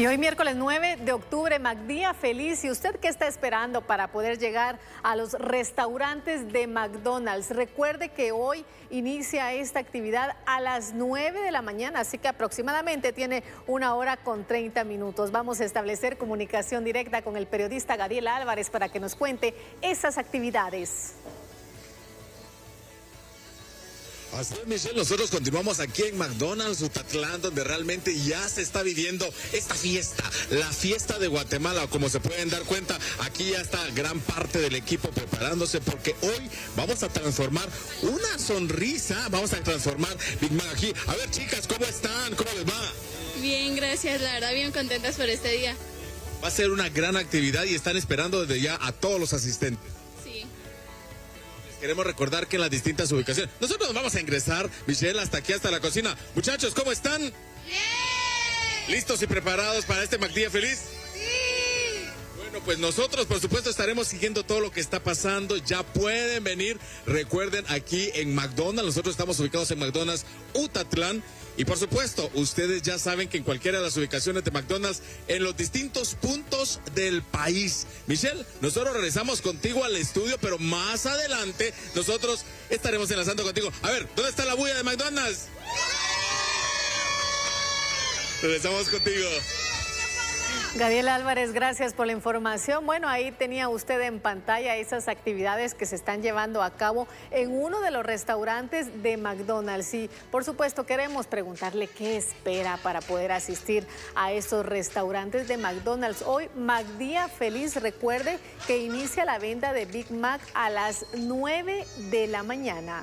Y hoy miércoles 9 de octubre, MacDía feliz. ¿Y usted qué está esperando para poder llegar a los restaurantes de McDonald's? Recuerde que hoy inicia esta actividad a las 9 de la mañana, así que aproximadamente tiene una hora con 30 minutos. Vamos a establecer comunicación directa con el periodista Gabriel Álvarez para que nos cuente esas actividades. Así es, Michelle, nosotros continuamos aquí en McDonald's, Utatlán, donde realmente ya se está viviendo esta fiesta, la fiesta de Guatemala. Como se pueden dar cuenta, aquí ya está gran parte del equipo preparándose porque hoy vamos a transformar una sonrisa, vamos a transformar Big Mac aquí. A ver, chicas, ¿cómo están? ¿Cómo les va? Bien, gracias, la verdad, bien contentas por este día. Va a ser una gran actividad y están esperando desde ya a todos los asistentes. Queremos recordar que en las distintas ubicaciones. Nosotros nos vamos a ingresar, Michelle, hasta aquí, hasta la cocina. Muchachos, ¿cómo están? Bien. ¿Listos y preparados para este MacDía feliz? Bueno, pues nosotros, por supuesto, estaremos siguiendo todo lo que está pasando. Ya pueden venir. Recuerden, aquí en McDonald's, nosotros estamos ubicados en McDonald's Utatlán. Y por supuesto, ustedes ya saben que en cualquiera de las ubicaciones de McDonald's, en los distintos puntos del país. Michelle, nosotros regresamos contigo al estudio, pero más adelante nosotros estaremos enlazando contigo. A ver, ¿dónde está la bulla de McDonald's? Regresamos contigo. Gabriel Álvarez, gracias por la información. Bueno, ahí tenía usted en pantalla esas actividades que se están llevando a cabo en uno de los restaurantes de McDonald's. Y por supuesto queremos preguntarle qué espera para poder asistir a esos restaurantes de McDonald's. Hoy, MacDía Feliz, recuerde que inicia la venta de Big Mac a las 9 de la mañana.